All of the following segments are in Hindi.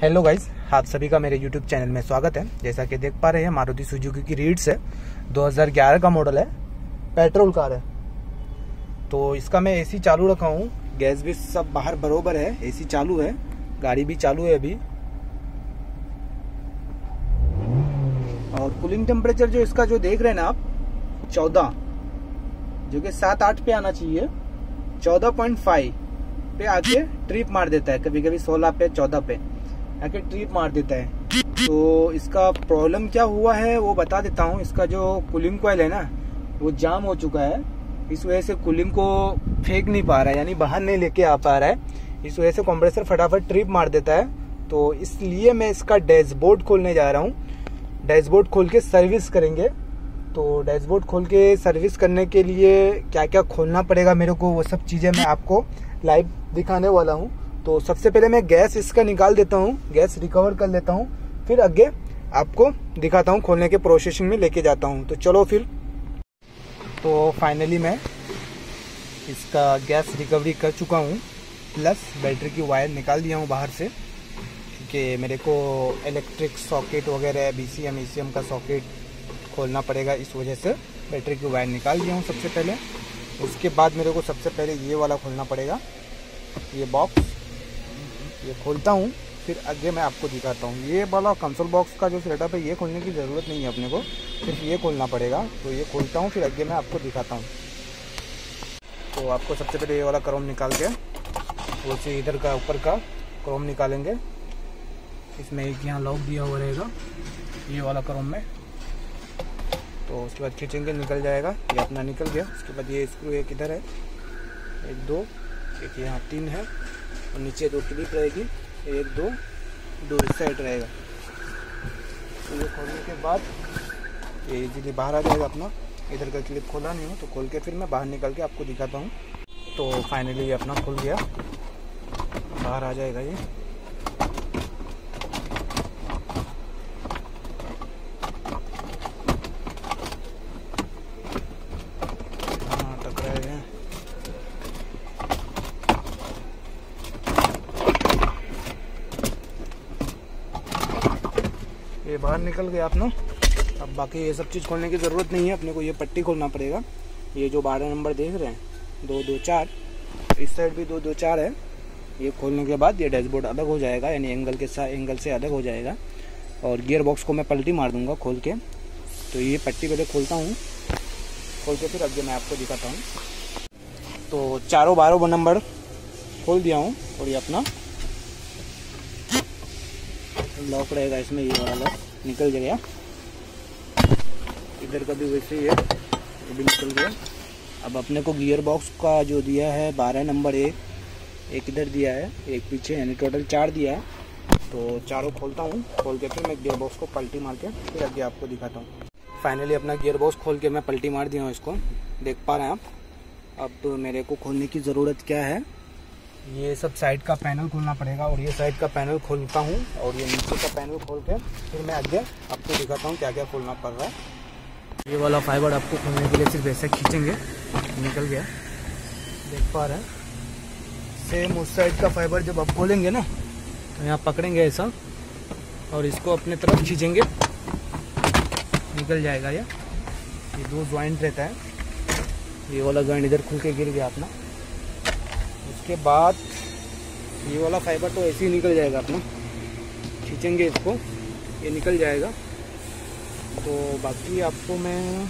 हेलो गाइस आप सभी का मेरे यूट्यूब चैनल में स्वागत है। जैसा कि देख पा रहे हैं, मारुति सुजुकी की रीड्स है। 2011 का मॉडल है। पेट्रोल कार है। तो इसका मैं एसी चालू रखा हूँ। गैस भी सब बाहर बरोबर है। एसी चालू है। गाड़ी भी चालू है अभी। और कूलिंग टेम्परेचर जो इसका जो देख रहे हैं ना आप, चौदह, जो कि सात आठ पे आना चाहिए। चौदह पॉइंट फाइव पे आके ट्रिप मार देता है। कभी कभी सोलह पे, चौदह पे। आके ट्रिप मार देता है। तो इसका प्रॉब्लम क्या हुआ है, वो बता देता हूँ। इसका जो कूलिंग कोयल है ना, वो जाम हो चुका है। इस वजह से कूलिंग को फेंक नहीं पा रहा है, यानी बाहर नहीं लेके आ पा रहा है। इस वजह से कंप्रेसर फटाफट ट्रिप मार देता है। तो इसलिए मैं इसका डैशबोर्ड खोलने जा रहा हूँ। डैशबोर्ड खोल के सर्विस करेंगे। तो डैशबोर्ड खोल के सर्विस करने के लिए क्या क्या खोलना पड़ेगा मेरे को, वो सब चीज़ें मैं आपको लाइव दिखाने वाला हूँ। तो सबसे पहले मैं गैस इसका निकाल देता हूँ, गैस रिकवर कर लेता हूँ, फिर आगे आपको दिखाता हूँ, खोलने के प्रोसेसिंग में लेके जाता हूँ। तो चलो फिर। तो फाइनली मैं इसका गैस रिकवरी कर चुका हूँ प्लस बैटरी की वायर निकाल दिया हूँ बाहर से, क्योंकि मेरे को इलेक्ट्रिक सॉकेट वगैरह B C M C M का सॉकेट खोलना पड़ेगा इस वजह से। बैटरी की वायर निकाल दिया हूँ सबसे पहले। उसके बाद मेरे को सबसे पहले ये वाला खोलना पड़ेगा, ये बॉक्स ये खोलता हूँ, फिर आगे मैं आपको दिखाता हूँ। ये वाला कंसोल बॉक्स का जो सेटअप है, ये खोलने की ज़रूरत नहीं है अपने को, सिर्फ़ ये खोलना पड़ेगा। तो ये खोलता हूँ, फिर आगे मैं आपको दिखाता हूँ। तो आपको सबसे पहले ये वाला क्रोम निकाल के, वो से इधर का, ऊपर का क्रोम निकालेंगे। इसमें एक यहाँ लॉक दिया हुआ रहेगा, ये वाला क्रोम में। तो उसके बाद खींचेंगे, निकल जाएगा। ये अपना निकल गया। उसके बाद ये स्क्रू एक इधर है, एक दो, एक यहाँ तीन है। और नीचे दो क्लिप रहेगी। एक, दो दो साइड रहेगा। तो ये खोलने के बाद ये इजीली बाहर आ जाएगा अपना। इधर का क्लिप खोला नहीं हो तो खोल के फिर मैं बाहर निकल के आपको दिखाता हूँ। तो फाइनली ये अपना खुल गया। बाहर आ जाएगा ये ये बाहर निकल गया अपना। अब बाकी ये सब चीज़ खोलने की ज़रूरत नहीं है, अपने को ये पट्टी खोलना पड़ेगा। ये जो बारह नंबर देख रहे हैं, दो दो, चार, इस साइड भी दो दो, चार है। ये खोलने के बाद ये डैशबोर्ड अलग हो जाएगा, यानी एंगल के साथ एंगल से अलग हो जाएगा। और गियर बॉक्स को मैं पलटी मार दूँगा खोल के। तो ये पट्टी पहले खोलता हूँ। खोल के फिर आगे मैं आपको दिखाता हूँ। तो चारों बारह नंबर खोल दिया हूँ, और ये अपना लॉक रहेगा इसमें, ये वाला लॉक निकल गया। इधर का भी वैसे ही है ये भी निकल गया। अब अपने को गियर बॉक्स का जो दिया है, बारह नंबर एक एक इधर दिया है, एक पीछे, यानी टोटल चार दिया है। तो चारों खोलता हूँ, खोल के फिर मैं गियर बॉक्स को पलटी मार के फिर आगे आपको दिखाता हूँ। फाइनली अपना गियर बॉक्स खोल के मैं पलटी मार दिया हूँ इसको। देख पा रहे हैं आप। अब तो मेरे को खोलने की ज़रूरत क्या है? ये सब साइड का पैनल खोलना पड़ेगा और ये साइड का पैनल खोलता हूँ और ये नीचे का पैनल खोल के फिर मैं आगे आपको दिखाता हूँ क्या क्या खोलना पड़ रहा है। ये वाला फाइबर आपको खोलने के लिए सिर्फ़ ऐसे खींचेंगे। निकल गया। देख पा रहे हैं। सेम उस साइड का फाइबर जब आप खोलेंगे ना तो यहाँ पकड़ेंगे ऐसा और इसको अपने तरफ़ खींचेंगे। निकल जाएगा ये। ये दो ज्वाइंट रहता है। ये वाला ज्वाइंट इधर खुल के गिर गया अपना। उसके बाद ये वाला फाइबर तो ऐसे ही निकल जाएगा अपना। खींचेंगे इसको, ये निकल जाएगा। तो बाकी आपको मैं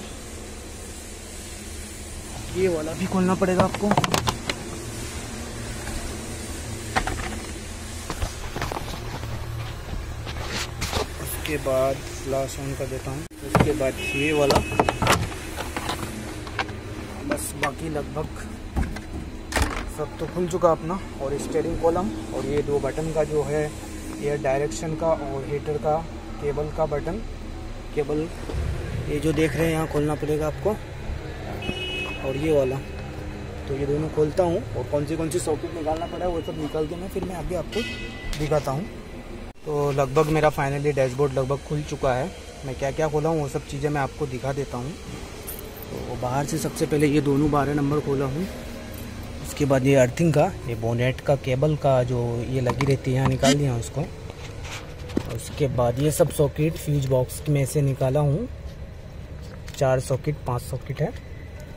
ये वाला भी खोलना पड़ेगा आपको। उसके बाद फ्लाश ऑन कर देता हूँ। उसके बाद ये वाला। बस बाकी लगभग सब तो खुल चुका अपना और स्टेयरिंग कॉलम और ये दो बटन का जो है, ये डायरेक्शन का और हीटर का केबल का बटन केबल ये जो देख रहे हैं यहाँ खोलना पड़ेगा आपको। और ये वाला। तो ये दोनों खोलता हूँ और कौन सी कौन सी सॉकेट निकालना पड़ा है, वो सब निकाल के मैं फिर मैं आगे आपको दिखाता हूँ। तो लगभग मेरा फाइनली डैशबोर्ड लगभग खुल चुका है। मैं क्या क्या खोला हूँ, वो सब चीज़ें मैं आपको दिखा देता हूँ। तो बाहर से सबसे पहले ये दोनों बारह नंबर खोला हूँ। उसके बाद ये अर्थिंग का, ये बोनेट का केबल का जो ये लगी रहती है, यहाँ निकाल दिया उसको। उसके बाद ये सब सॉकेट फ्यूज बॉक्स में से निकाला हूँ। चार सॉकेट पाँच सॉकेट है।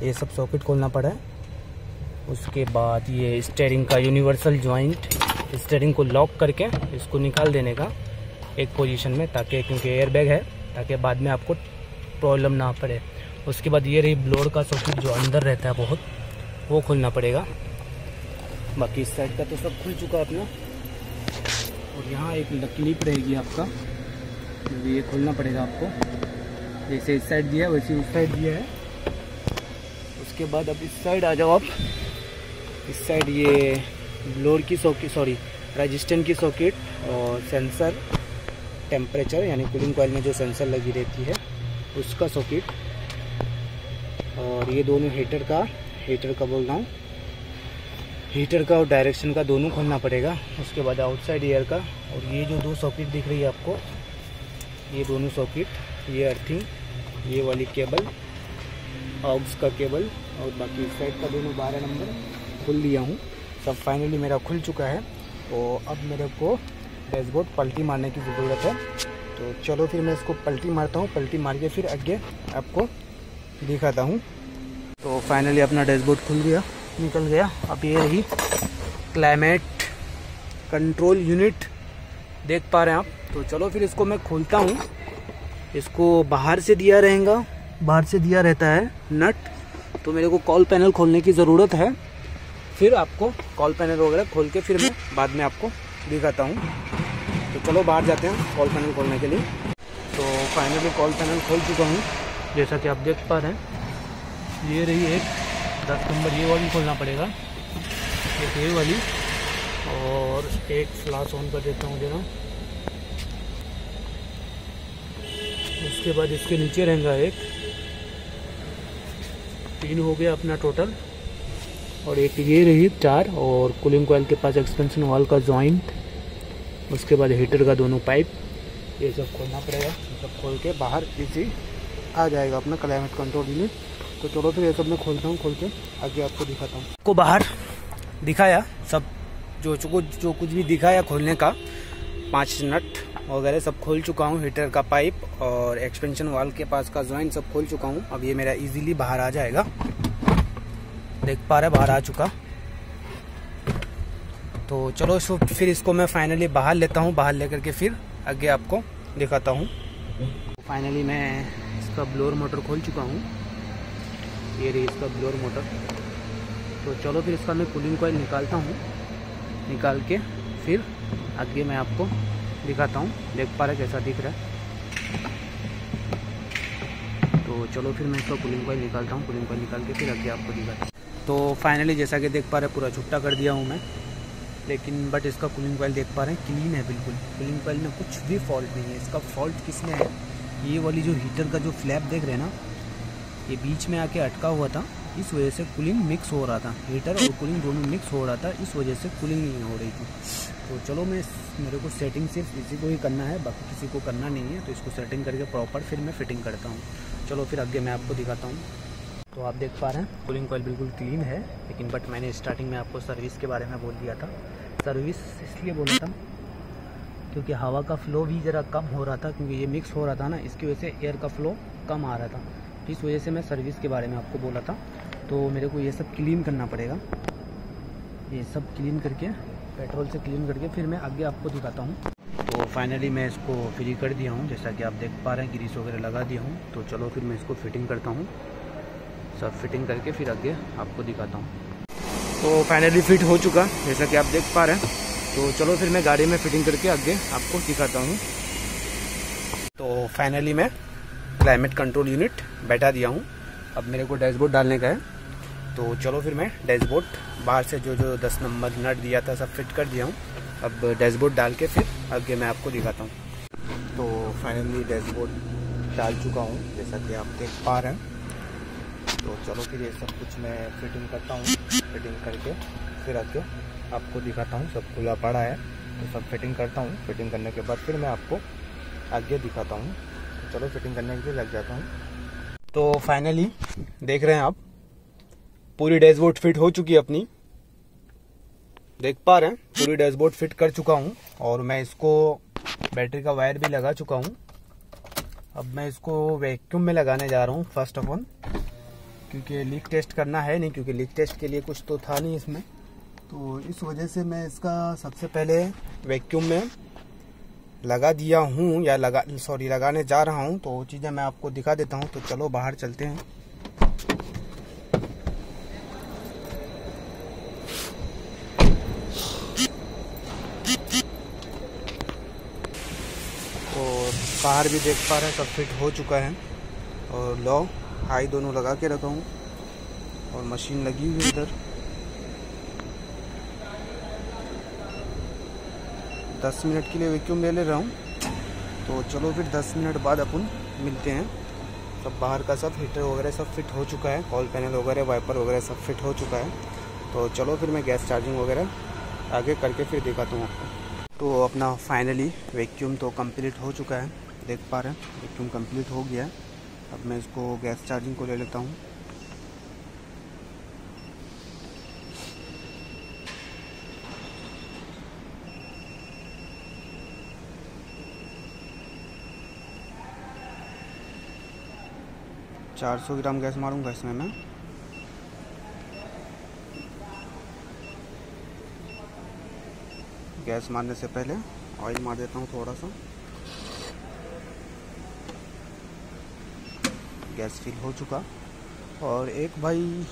ये सब सॉकेट खोलना पड़ा है। उसके बाद ये स्टेयरिंग का यूनिवर्सल जॉइंट स्टेयरिंग को लॉक करके इसको निकाल देने का एक पोजीशन में, ताकि क्योंकि एयर बैग है, ताकि बाद में आपको प्रॉब्लम ना पड़े। उसके बाद ये रही ब्लोर का सॉकेट जो अंदर रहता है बहुत। वो खोलना पड़ेगा। बाकी इस साइड का तो सब खुल चुका है अपना। और यहाँ एक क्लिप रहेगी आपका। तो ये खोलना पड़ेगा आपको। जैसे इस साइड दिया वैसे उस साइड दिया है। उसके बाद अब इस साइड आ जाओ आप। इस साइड ये ब्लोर की सॉकेट सॉरी रजिस्टेंट की सॉकेट और सेंसर टेम्परेचर यानी कूलिंग कॉयल में जो सेंसर लगी रहती है, उसका सॉकेट और ये दोनों हीटर का हीटर का बोल रहा हूँ। हीटर का और डायरेक्शन का दोनों खोलना पड़ेगा, उसके बाद आउटसाइड एयर का। और ये जो दो सॉकेट दिख रही है आपको, ये दोनों सॉकेट ये अर्थिंग ये वाली केबल ऑक्स का केबल और बाकी साइड का दोनों बारह नंबर खुल लिया हूँ। सब फाइनली मेरा खुल चुका है। तो अब मेरे को डैशबोर्ड पलटी मारने की ज़रूरत है। तो चलो फिर मैं इसको पलटी मारता हूँ। पलटी मार के फिर आगे आपको दिखाता हूँ। तो फाइनली अपना डैशबोर्ड खुल गया, निकल गया। अब ये रही क्लाइमेट कंट्रोल यूनिट देख पा रहे हैं आप। तो चलो फिर इसको मैं खोलता हूँ। इसको बाहर से दिया रहेगा। बाहर से दिया रहता है नट तो मेरे को कॉल पैनल खोलने की ज़रूरत है। फिर आपको कॉल पैनल वगैरह खोल के फिर मैं बाद में आपको दिखाता हूँ। तो चलो बाहर जाते हैं कॉल पैनल खोलने के लिए। तो फाइनली कॉल पैनल खोल चुका हूँ, जैसा कि आप देख पा रहे हैं। ये रही एक दस नंबर, ये वाली खोलना पड़ेगा। एक ये वाली और एक फ्लास ऑन कर देता हूँ जरा। उसके बाद इसके नीचे रहेगा एक। तीन हो गया अपना टोटल और एक ये रही चार और कूलिंग कोयल के पास एक्सपेंशन वॉल का जॉइंट उसके बाद हीटर का दोनों पाइप ये सब खोलना पड़ेगा। सब खोल के बाहर इसी आ जाएगा अपना क्लाइमेट कंट्रोल यूनिट तो चलो फिर ये सब मैं खोलता हूँ, खोल के आगे आपको दिखाता हूँ। को बाहर दिखाया, सब जो कुछ जो कुछ भी दिखाया खोलने का। पाँच नट वगैरह सब खोल चुका हूँ, हीटर का पाइप और एक्सपेंशन वाल के पास का ज्वाइंट सब खोल चुका हूँ। अब ये मेरा इजीली बाहर आ जाएगा। देख पा रहे बाहर आ चुका। तो चलो इसको फिर इसको मैं फाइनली बाहर लेता हूँ। बाहर लेकर के फिर आगे आपको दिखाता हूँ। फाइनली मैं इसका ब्लोर मोटर खोल चुका हूँ। ये रही इसका ब्लोर मोटर तो चलो फिर इसका मैं कूलिंग कॉइल निकालता हूँ। निकाल के फिर आगे मैं आपको दिखाता हूँ। देख पा रहे कैसा दिख रहा है। तो चलो फिर मैं इसका कूलिंग कॉइल निकालता हूँ। कूलिंग कॉइल निकाल के फिर आगे आपको दिखाता हूँ। तो फाइनली जैसा कि देख पा रहे पूरा छुट्टा कर दिया हूँ मैं। लेकिन बट इसका कूलिंग कॉइल देख पा रहे हैं क्लीन है बिल्कुल। कूलिंग कॉइल में कुछ भी फॉल्ट नहीं है। इसका फॉल्ट किसमें है? ये वाली जो हीटर का जो फ्लैप देख रहे हैं ना ये बीच में आके अटका हुआ था, इस वजह से कूलिंग मिक्स हो रहा था। हीटर और कूलिंग दोनों मिक्स हो रहा था, इस वजह से कूलिंग नहीं हो रही थी। तो चलो मैं मेरे को सेटिंग सिर्फ़ इसी को ही करना है, बाकी किसी को करना नहीं है तो इसको सेटिंग करके प्रॉपर फिर मैं फिटिंग करता हूँ। चलो फिर आगे मैं आपको दिखाता हूँ। तो आप देख पा रहे हैं कूलिंग कॉयल बिल्कुल क्लीन है, लेकिन बट मैंने स्टार्टिंग में आपको सर्विस के बारे में बोल दिया था। सर्विस इसलिए बोला था क्योंकि हवा का फ्लो भी ज़रा कम हो रहा था, क्योंकि ये मिक्स हो रहा था ना, इसकी वजह से एयर का फ्लो कम आ रहा था। इस वजह से मैं सर्विस के बारे में आपको बोला था। तो मेरे को ये सब क्लीन करना पड़ेगा। ये सब क्लीन करके पेट्रोल से क्लीन करके फिर मैं आगे आपको दिखाता हूँ। तो फाइनली मैं इसको फ्री कर दिया हूँ। जैसा कि आप देख पा रहे हैं ग्रीस वगैरह लगा दिया हूँ। तो चलो फिर मैं इसको फिटिंग करता हूँ। सब फिटिंग करके फिर आगे आपको दिखाता हूँ। तो फाइनली फिट हो चुका, जैसा कि आप देख पा रहे हैं। तो चलो फिर मैं गाड़ी में फिटिंग करके आगे आपको दिखाता हूँ। तो फाइनली मैं क्लाइमेट कंट्रोल यूनिट बैठा दिया हूँ। अब मेरे को डैशबोर्ड डालने का है। तो चलो फिर मैं डैशबोर्ड बाहर से जो जो दस नंबर नट दिया था, सब फिट कर दिया हूँ। अब डैशबोर्ड डाल के फिर आगे मैं आपको दिखाता हूँ। तो फाइनली डैशबोर्ड डाल चुका हूँ, जैसा कि आप देख पा रहे हैं। तो चलो फिर ये सब कुछ मैं फिटिंग करता हूँ फिटिंग करके फिर आके आपको दिखाता हूँ, सब खुला पड़ा है। तो सब फिटिंग करता हूँ। फिटिंग करने के बाद फिर मैं आपको आगे दिखाता हूँ। चलो फिटिंग करने के लिए लग जाता हूँ। तो फाइनली देख रहे हैं आप, पूरी डैशबोर्ड फिट हो चुकी है अपनी। देख पा रहे हैं, पूरी डैशबोर्ड फिट कर चुका हूँ और मैं इसको बैटरी का वायर भी लगा चुका हूँ। अब मैं इसको वैक्यूम में लगाने जा रहा हूँ फ़र्स्ट ऑफ़ ऑल क्योंकि लीक टेस्ट करना है नहीं, क्योंकि लीक टेस्ट के लिए कुछ तो था नहीं इसमें। तो इस वजह से मैं इसका सबसे पहले वैक्यूम में लगा दिया हूँ या लगा सॉरी लगाने जा रहा हूँ तो वो चीज़ें मैं आपको दिखा देता हूँ तो चलो बाहर चलते हैं। और बाहर भी देख पा रहे हैं, सब फिट हो चुका है। और लो, हाई दोनों लगा के रखा हूँ। और मशीन लगी हुई इधर। दस मिनट के लिए वैक्यूम ले ले रहा हूँ। तो चलो फिर दस मिनट बाद अपन मिलते हैं। सब बाहर का सब हीटर वगैरह सब फिट हो चुका है। कॉल पैनल वगैरह वाइपर वगैरह सब फिट हो चुका है। तो चलो फिर मैं गैस चार्जिंग वगैरह आगे करके फिर दिखाता हूँ आपको। तो अपना फाइनली वैक्यूम तो कंप्लीट हो चुका है। देख पा रहे हैं वैक्यूम कंप्लीट हो गया अब मैं इसको गैस चार्जिंग को ले लेता हूँ। चार सौ ग्राम गैस मारूँगा इसमें मैं। गैस मारने से पहले ऑयल मार देता हूँ थोड़ा सा। गैस फिल हो चुका। और एक भाई,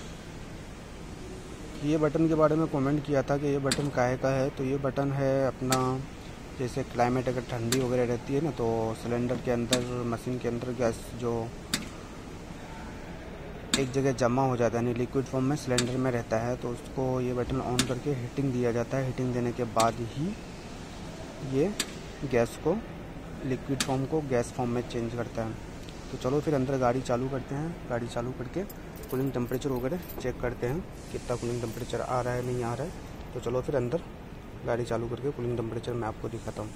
ये बटन के बारे में कमेंट किया था कि ये बटन काहे का है? तो ये बटन है अपना, जैसे क्लाइमेट अगर ठंडी वगैरह रहती है ना तो सिलेंडर के अंदर मशीन के अंदर गैस जो एक जगह जमा हो जाता है, यानी लिक्विड फॉर्म में सिलेंडर में रहता है तो उसको ये बटन ऑन करके हीटिंग दिया जाता है। हीटिंग देने के बाद ही ये गैस को लिक्विड फॉर्म को गैस फॉर्म में चेंज करता है। तो चलो फिर अंदर गाड़ी चालू करते हैं। गाड़ी चालू करके कूलिंग टेम्परेचर वगैरह चेक करते हैं, कितना कूलिंग टेम्परेचर आ रहा है, नहीं आ रहा है। तो चलो फिर अंदर गाड़ी चालू करके कूलिंग टेम्परेचर मैं आपको दिखाता हूँ।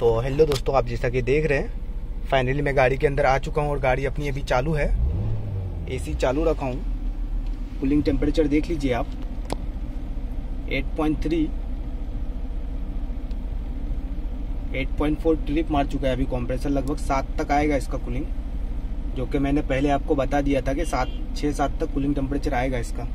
तो हेलो दोस्तों, आप जैसा कि देख रहे हैं फाइनली मैं गाड़ी के अंदर आ चुका हूँ और गाड़ी अपनी अभी चालू है। एसी चालू रखा हूँ कूलिंग टेम्परेचर देख लीजिए आप। 8.3 8.4 ट्रिप मार चुका है अभी कॉम्प्रेसर लगभग सात तक आएगा इसका कूलिंग जो कि मैंने पहले आपको बता दिया था कि सात छः सात तक कूलिंग टेम्परेचर आएगा इसका।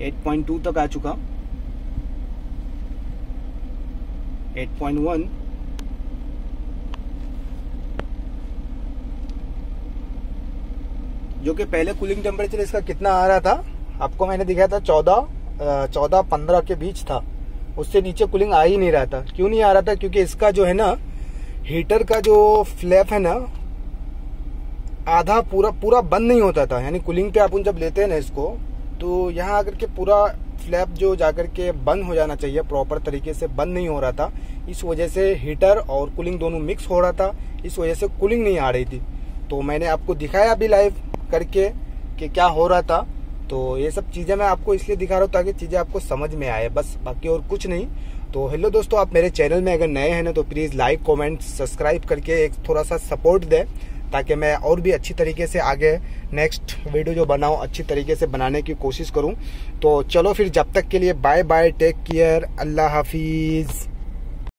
एट पॉइंट टू तक आ चुका। 8.1 जो कि पहले कूलिंग टेम्परेचर इसका कितना आ रहा था? आपको मैंने दिखाया था चौदह चौदह पंद्रह के बीच था। उससे नीचे कूलिंग आ ही नहीं रहा था। क्यों नहीं आ रहा था? क्योंकि इसका जो है ना हीटर का जो फ्लैप है ना, आधा पूरा पूरा बंद नहीं होता था। यानी कूलिंग पे अपन जब लेते हैं ना इसको तो यहाँ आकर के पूरा फ्लैप जो जाकर के बंद हो जाना चाहिए प्रॉपर तरीके से बंद नहीं हो रहा था। इस वजह से हीटर और कूलिंग दोनों मिक्स हो रहा था। इस वजह से कूलिंग नहीं आ रही थी। तो मैंने आपको दिखाया अभी लाइव करके कि क्या हो रहा था। तो ये सब चीज़ें मैं आपको इसलिए दिखा रहा हूँ ताकि चीज़ें आपको समझ में आए। बस बाकी और कुछ नहीं। तो हेलो दोस्तों, आप मेरे चैनल में अगर नए हैं ना तो प्लीज़ लाइक कमेंट सब्सक्राइब करके एक थोड़ा सा सपोर्ट दें। ताकि मैं और भी अच्छी तरीके से आगे नेक्स्ट वीडियो जो बनाऊँ, अच्छी तरीके से बनाने की कोशिश करूँ। तो चलो फिर जब तक के लिए बाय बाय टेक केयर अल्लाह हाफिज़।